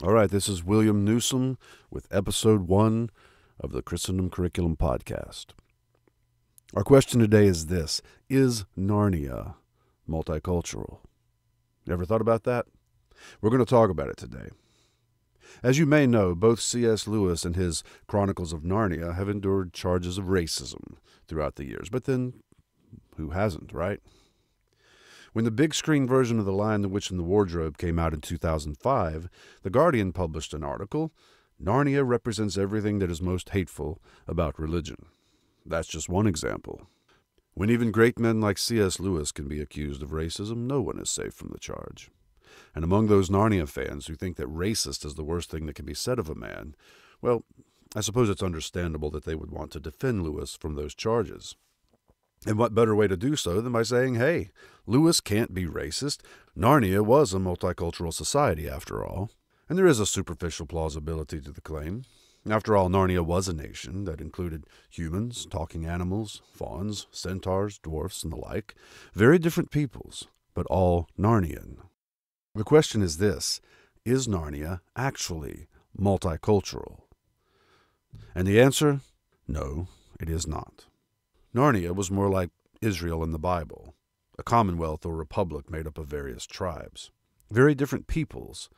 All right, this is William Newsom with episode one of the Christendom Curriculum Podcast. Our question today is this Is Narnia multicultural? Ever thought about that? We're going to talk about it today. As you may know, both C.S. Lewis and his Chronicles of Narnia have endured charges of racism throughout the years, but then who hasn't, right? When the big screen version of The Lion, the Witch, and the Wardrobe came out in 2005, The Guardian published an article Narnia represents everything that is most hateful about religion. That's just one example. When even great men like C.S. Lewis can be accused of racism, no one is safe from the charge. And among those Narnia fans who think that racist is the worst thing that can be said of a man, well, I suppose it's understandable that they would want to defend Lewis from those charges. And what better way to do so than by saying, hey, Lewis can't be racist. Narnia was a multicultural society, after all. And there is a superficial plausibility to the claim. After all, Narnia was a nation that included humans, talking animals, fauns, centaurs, dwarfs, and the like. Very different peoples, but all Narnian. The question is this Is Narnia actually multicultural? And the answer no, it is not. Narnia was more like Israel in the Bible, a commonwealth or republic made up of various tribes. Very different peoples,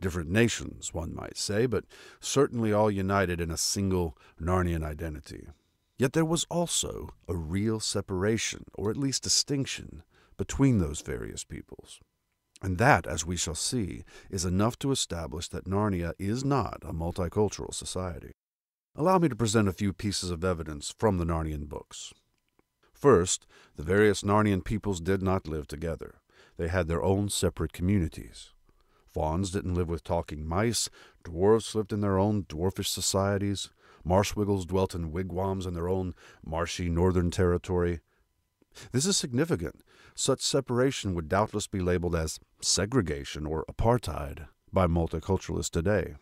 different nations, one might say, but certainly all united in a single Narnian identity. Yet there was also a real separation, or at least distinction, between those various peoples. And that, as we shall see, is enough to establish that Narnia is not a multicultural society. Allow me to present a few pieces of evidence from the Narnian books. First, the various Narnian peoples did not live together. They had their own separate communities. Fauns didn't live with talking mice, dwarfs lived in their own dwarfish societies, marshwiggles dwelt in wigwams in their own marshy northern territory. This is significant. Such separation would doubtless be labeled as segregation or apartheid by multiculturalists today.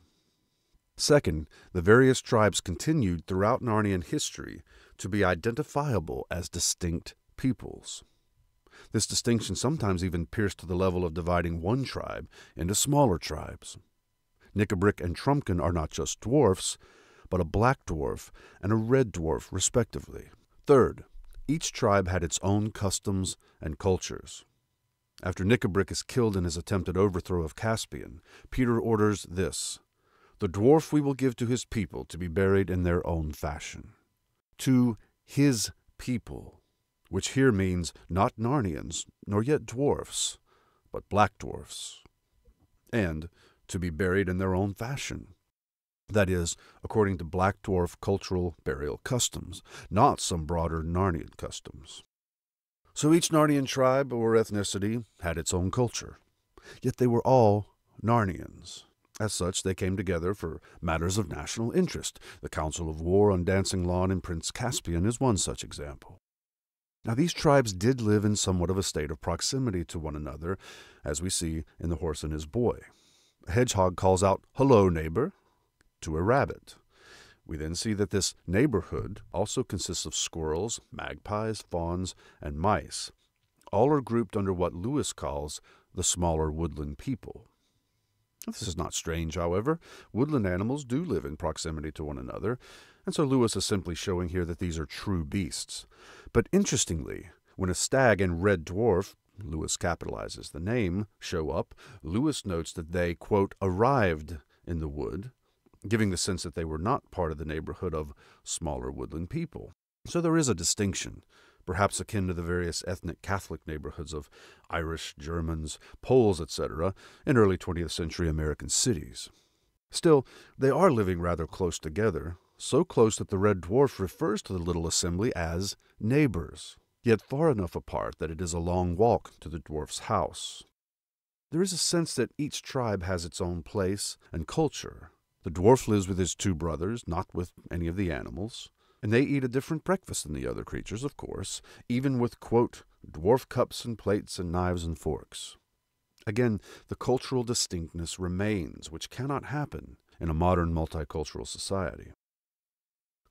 Second, the various tribes continued throughout Narnian history to be identifiable as distinct peoples. This distinction sometimes even pierced to the level of dividing one tribe into smaller tribes. Nikabrik and Trumpkin are not just dwarfs, but a black dwarf and a red dwarf, respectively. Third, each tribe had its own customs and cultures. After Nikabrik is killed in his attempted overthrow of Caspian, Peter orders this the dwarf we will give to his people to be buried in their own fashion. To his people, which here means not Narnians, nor yet dwarfs, but black dwarfs, and to be buried in their own fashion. That is, according to black dwarf cultural burial customs, not some broader Narnian customs. So each Narnian tribe or ethnicity had its own culture, yet they were all Narnians. As such, they came together for matters of national interest. The Council of War on Dancing Lawn in Prince Caspian is one such example. Now, these tribes did live in somewhat of a state of proximity to one another, as we see in The Horse and His Boy. A hedgehog calls out, Hello, neighbor, to a rabbit. We then see that this neighborhood also consists of squirrels, magpies, fauns, and mice. All are grouped under what Lewis calls the smaller woodland people. This is not strange, however. Woodland animals do live in proximity to one another, and so Lewis is simply showing here that these are true beasts. But interestingly, when a stag and red dwarf, Lewis capitalizes the name, show up, Lewis notes that they, quote, arrived in the wood, giving the sense that they were not part of the neighborhood of smaller woodland people. So there is a distinction perhaps akin to the various ethnic Catholic neighborhoods of Irish, Germans, Poles, etc., in early 20th century American cities. Still, they are living rather close together, so close that the Red Dwarf refers to the little assembly as neighbors, yet far enough apart that it is a long walk to the dwarf's house. There is a sense that each tribe has its own place and culture. The dwarf lives with his two brothers, not with any of the animals. And they eat a different breakfast than the other creatures, of course, even with, quote, dwarf cups and plates and knives and forks. Again, the cultural distinctness remains, which cannot happen in a modern multicultural society.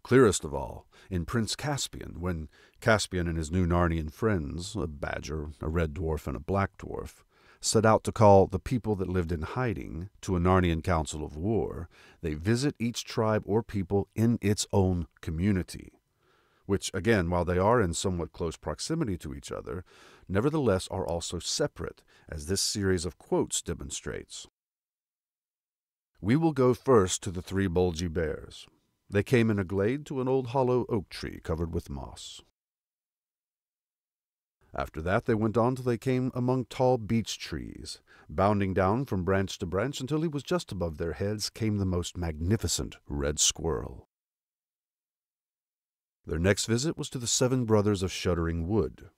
Clearest of all, in Prince Caspian, when Caspian and his new Narnian friends, a badger, a red dwarf, and a black dwarf, set out to call the people that lived in hiding to a Narnian council of war, they visit each tribe or people in its own community, which, again, while they are in somewhat close proximity to each other, nevertheless are also separate, as this series of quotes demonstrates. We will go first to the three bulgy bears. They came in a glade to an old hollow oak tree covered with moss. After that, they went on till they came among tall beech trees. Bounding down from branch to branch until he was just above their heads came the most magnificent red squirrel. Their next visit was to the seven brothers of Shuddering Wood.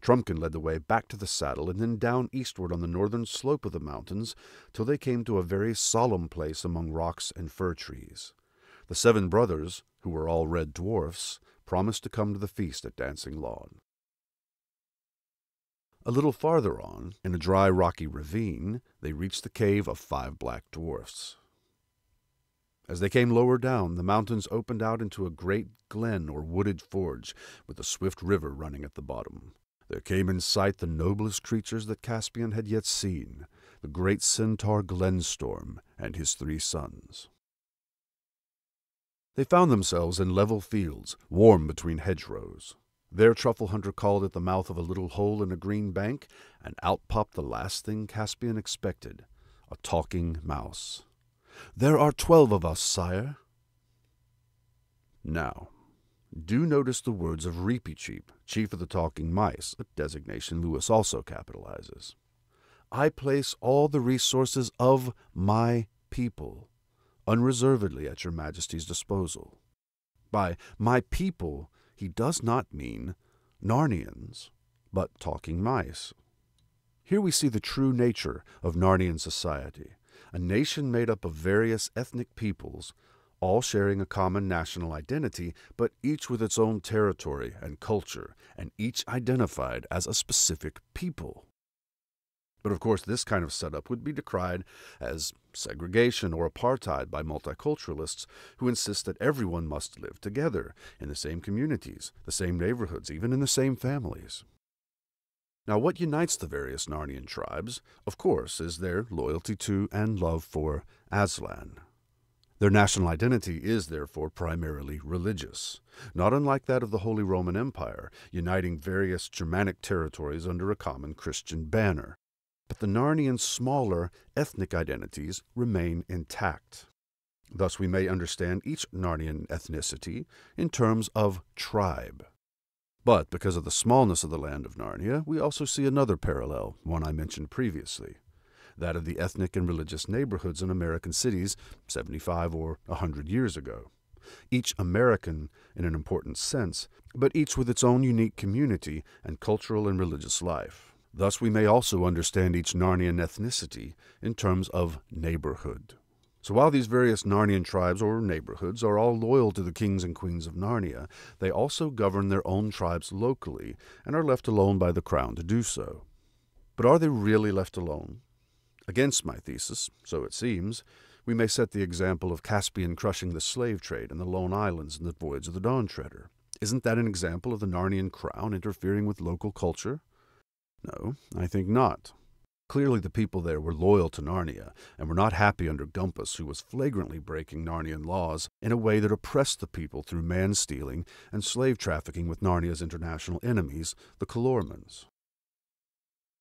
Trumpkin led the way back to the saddle and then down eastward on the northern slope of the mountains till they came to a very solemn place among rocks and fir trees. The seven brothers, who were all red dwarfs, promised to come to the feast at Dancing Lawn. A little farther on, in a dry rocky ravine, they reached the cave of five black dwarfs. As they came lower down, the mountains opened out into a great glen or wooded forge, with a swift river running at the bottom. There came in sight the noblest creatures that Caspian had yet seen, the great centaur Glenstorm and his three sons. They found themselves in level fields, warm between hedgerows. There Truffle Hunter called at the mouth of a little hole in a green bank, and out popped the last thing Caspian expected a talking mouse. There are twelve of us, sire. Now, do notice the words of Reepicheep, chief of the talking mice, a designation Lewis also capitalizes. I place all the resources of my people unreservedly at your majesty's disposal. By my people, he does not mean Narnians, but talking mice. Here we see the true nature of Narnian society, a nation made up of various ethnic peoples, all sharing a common national identity, but each with its own territory and culture, and each identified as a specific people. But of course, this kind of setup would be decried as segregation or apartheid by multiculturalists who insist that everyone must live together in the same communities, the same neighborhoods, even in the same families. Now, what unites the various Narnian tribes, of course, is their loyalty to and love for Aslan. Their national identity is therefore primarily religious, not unlike that of the Holy Roman Empire, uniting various Germanic territories under a common Christian banner but the Narnian smaller ethnic identities remain intact. Thus, we may understand each Narnian ethnicity in terms of tribe. But because of the smallness of the land of Narnia, we also see another parallel, one I mentioned previously that of the ethnic and religious neighborhoods in American cities 75 or 100 years ago. Each American in an important sense, but each with its own unique community and cultural and religious life. Thus, we may also understand each Narnian ethnicity in terms of neighborhood. So while these various Narnian tribes or neighborhoods are all loyal to the kings and queens of Narnia, they also govern their own tribes locally and are left alone by the crown to do so. But are they really left alone? Against my thesis, so it seems, we may set the example of Caspian crushing the slave trade in the Lone Islands in the Voyage of the Dawn Treader. Isn't that an example of the Narnian crown interfering with local culture? No, I think not. Clearly, the people there were loyal to Narnia and were not happy under Gumpas, who was flagrantly breaking Narnian laws in a way that oppressed the people through man stealing and slave trafficking with Narnia's international enemies, the Calormens.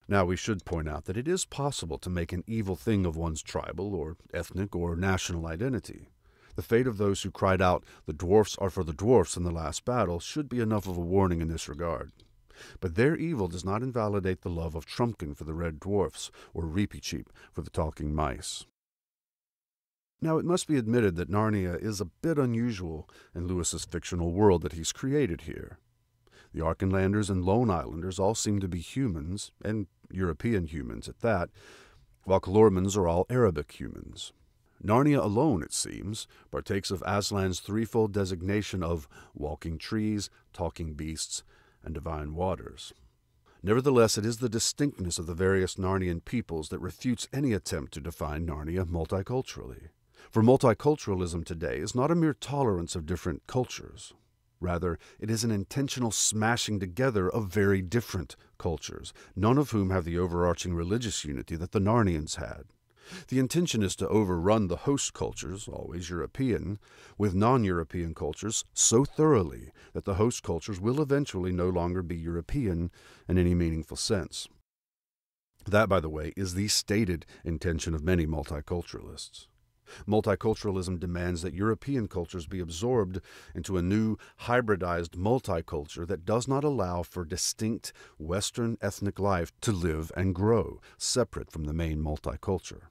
Now, we should point out that it is possible to make an evil thing of one's tribal or ethnic or national identity. The fate of those who cried out, The dwarfs are for the dwarfs in the last battle, should be enough of a warning in this regard. But their evil does not invalidate the love of Trumpkin for the red dwarfs, or Reepicheep for the talking mice. Now, it must be admitted that Narnia is a bit unusual in Lewis's fictional world that he's created here. The Archenlanders and Lone Islanders all seem to be humans, and European humans at that, while Calormens are all Arabic humans. Narnia alone, it seems, partakes of Aslan's threefold designation of walking trees, talking beasts, and divine waters. Nevertheless, it is the distinctness of the various Narnian peoples that refutes any attempt to define Narnia multiculturally. For multiculturalism today is not a mere tolerance of different cultures. Rather, it is an intentional smashing together of very different cultures, none of whom have the overarching religious unity that the Narnians had. The intention is to overrun the host cultures, always European, with non European cultures so thoroughly that the host cultures will eventually no longer be European in any meaningful sense. That, by the way, is the stated intention of many multiculturalists. Multiculturalism demands that European cultures be absorbed into a new hybridized multiculture that does not allow for distinct Western ethnic life to live and grow, separate from the main multiculture.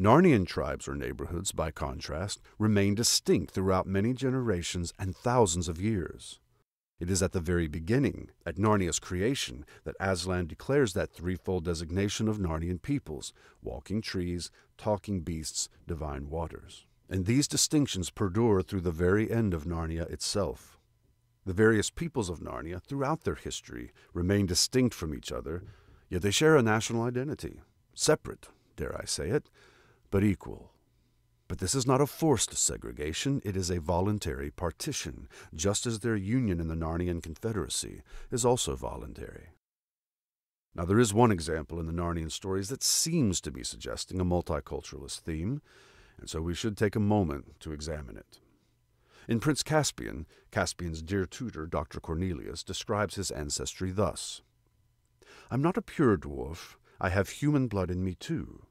Narnian tribes or neighborhoods, by contrast, remain distinct throughout many generations and thousands of years. It is at the very beginning, at Narnia's creation, that Aslan declares that threefold designation of Narnian peoples walking trees, talking beasts, divine waters. And these distinctions perdure through the very end of Narnia itself. The various peoples of Narnia, throughout their history, remain distinct from each other, yet they share a national identity, separate, dare I say it, but equal. But this is not a forced segregation, it is a voluntary partition, just as their union in the Narnian Confederacy is also voluntary. Now, there is one example in the Narnian stories that seems to be suggesting a multiculturalist theme, and so we should take a moment to examine it. In Prince Caspian, Caspian's dear tutor, Dr. Cornelius, describes his ancestry thus I'm not a pure dwarf, I have human blood in me too.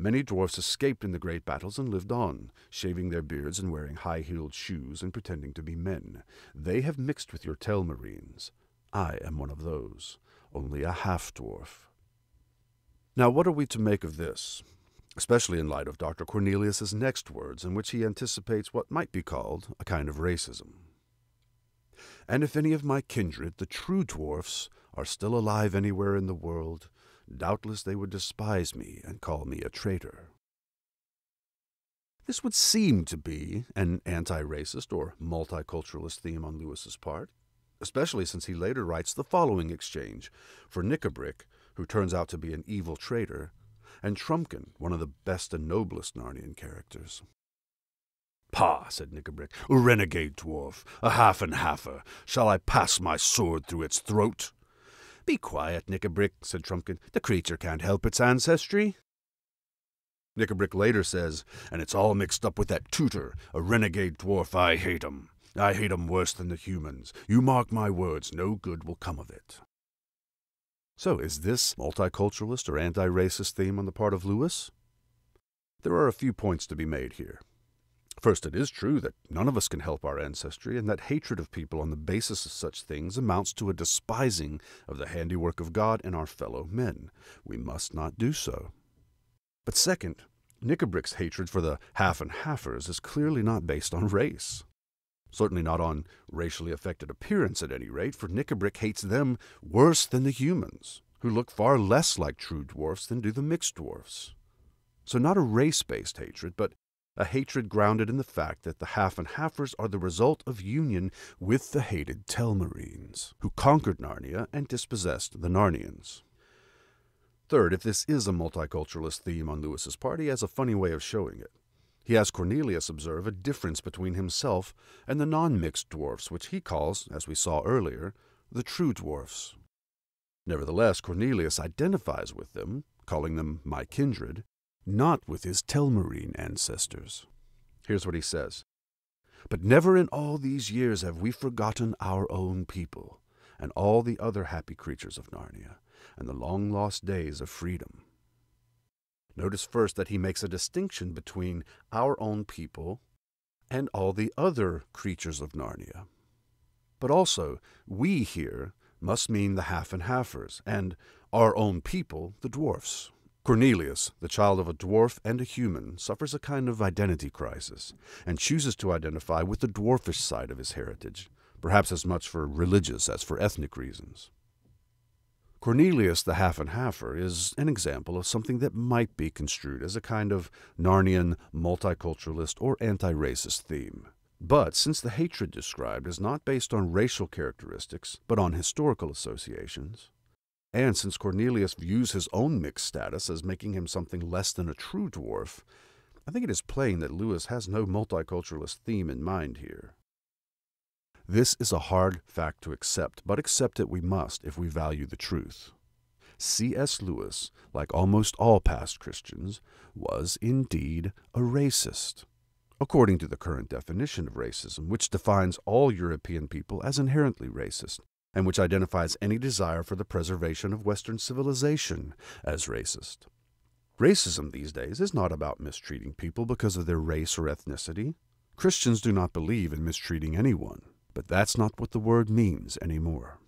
Many dwarfs escaped in the great battles and lived on, shaving their beards and wearing high heeled shoes and pretending to be men. They have mixed with your Telmarines. I am one of those, only a half dwarf. Now, what are we to make of this? Especially in light of Dr. Cornelius's next words, in which he anticipates what might be called a kind of racism. And if any of my kindred, the true dwarfs, are still alive anywhere in the world, doubtless they would despise me and call me a traitor. This would seem to be an anti racist or multiculturalist theme on Lewis's part, especially since he later writes the following exchange for Nikabrik, who turns out to be an evil traitor, and Trumpkin, one of the best and noblest Narnian characters. Pah, said Nikabrik, a renegade dwarf, a half and halfer. Shall I pass my sword through its throat? Be quiet, Nikabrik, said Trumpkin. The creature can't help its ancestry. Nikabrik later says, and it's all mixed up with that tutor, a renegade dwarf. I hate him. I hate him worse than the humans. You mark my words, no good will come of it. So, is this multiculturalist or anti racist theme on the part of Lewis? There are a few points to be made here. First, it is true that none of us can help our ancestry, and that hatred of people on the basis of such things amounts to a despising of the handiwork of God and our fellow men. We must not do so. But second, Nikabrik's hatred for the half and halfers is clearly not based on race. Certainly not on racially affected appearance, at any rate, for Nikabrik hates them worse than the humans, who look far less like true dwarfs than do the mixed dwarfs. So, not a race based hatred, but a hatred grounded in the fact that the half and halfers are the result of union with the hated Telmarines, who conquered Narnia and dispossessed the Narnians. Third, if this is a multiculturalist theme on Lewis's part, he has a funny way of showing it. He has Cornelius observe a difference between himself and the non mixed dwarfs, which he calls, as we saw earlier, the true dwarfs. Nevertheless, Cornelius identifies with them, calling them my kindred, not with his Telmarine ancestors. Here's what he says But never in all these years have we forgotten our own people, and all the other happy creatures of Narnia, and the long lost days of freedom. Notice first that he makes a distinction between our own people and all the other creatures of Narnia. But also, we here must mean the half and halfers, and our own people, the dwarfs. Cornelius, the child of a dwarf and a human, suffers a kind of identity crisis and chooses to identify with the dwarfish side of his heritage, perhaps as much for religious as for ethnic reasons. Cornelius the half and halfer is an example of something that might be construed as a kind of Narnian multiculturalist or anti racist theme. But since the hatred described is not based on racial characteristics, but on historical associations, and since Cornelius views his own mixed status as making him something less than a true dwarf, I think it is plain that Lewis has no multiculturalist theme in mind here. This is a hard fact to accept, but accept it we must if we value the truth. C.S. Lewis, like almost all past Christians, was indeed a racist, according to the current definition of racism, which defines all European people as inherently racist, and which identifies any desire for the preservation of Western civilization as racist. Racism these days is not about mistreating people because of their race or ethnicity. Christians do not believe in mistreating anyone, but that's not what the word means anymore.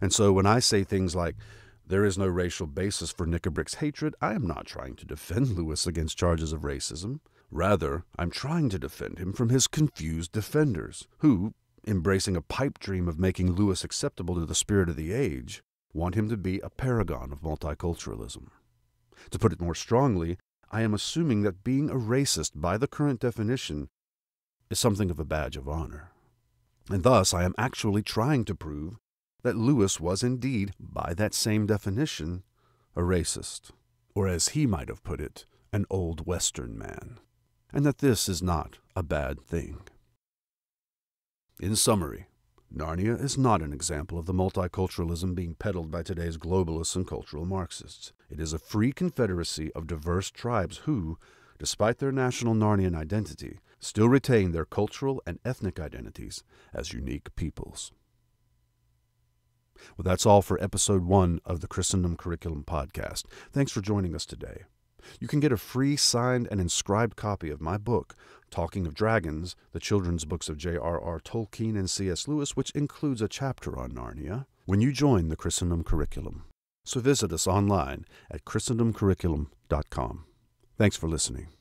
And so when I say things like, there is no racial basis for Nikabrik's hatred. I am not trying to defend Lewis against charges of racism. Rather, I'm trying to defend him from his confused defenders, who, embracing a pipe dream of making Lewis acceptable to the spirit of the age, want him to be a paragon of multiculturalism. To put it more strongly, I am assuming that being a racist by the current definition is something of a badge of honor. And thus I am actually trying to prove that Lewis was indeed, by that same definition, a racist, or as he might have put it, an old Western man, and that this is not a bad thing. In summary, Narnia is not an example of the multiculturalism being peddled by today's globalists and cultural Marxists. It is a free confederacy of diverse tribes who, despite their national Narnian identity, still retain their cultural and ethnic identities as unique peoples. Well, that's all for episode one of the Christendom Curriculum Podcast. Thanks for joining us today. You can get a free signed and inscribed copy of my book, Talking of Dragons, the children's books of J.R.R. Tolkien and C.S. Lewis, which includes a chapter on Narnia, when you join the Christendom Curriculum. So visit us online at ChristendomCurriculum.com. Thanks for listening.